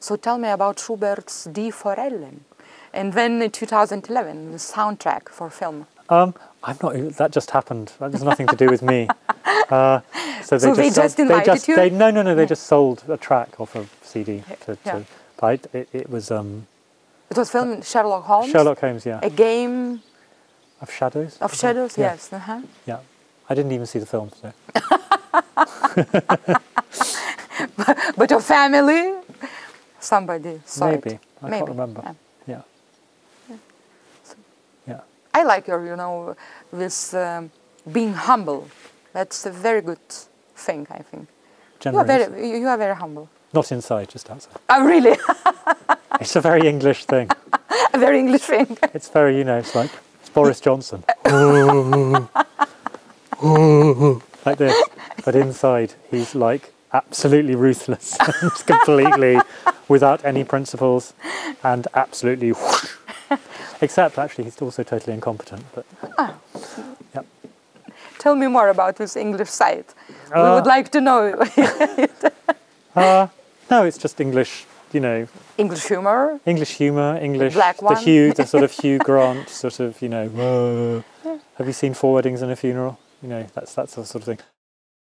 So tell me about Schubert's Die Forellen, and then in 2011 the soundtrack for film. Um, I'm not. That just happened. That has nothing to do with me. Uh, so they So they just, just sold- invited just? They, no, no, no. They just sold a track off of CD. To, Yeah. to, but it, it was um, It was filmed Sherlock Holmes. Sherlock Holmes. Yeah, A game of shadows. of shadows. Yeah. Yes. Uh-huh. Yeah, I didn't even see the film. So. But your family, somebody saw Maybe it. I Maybe. can't remember. Yeah. Yeah. Yeah. I like your, you know, this um, being humble. That's a very good thing, I think. You are very, you you are very humble. not inside, just outside. Oh, really? It's a very English thing. a very English thing. It's very, you know, it's like it's Boris Johnson. like this. But inside, he's like absolutely ruthless, and completely without any principles, and absolutely. Except, actually, he's also totally incompetent. But yeah. Tell me more about this English side. we Uh, would like to know Uh, no, it's just English, you know, English humor. English humour, English, black the one. Hugh, the sort of Hugh Grant, sort of, you know. "Whoa." Have you seen Four Weddings and a Funeral? You know, that's that's the sort of thing.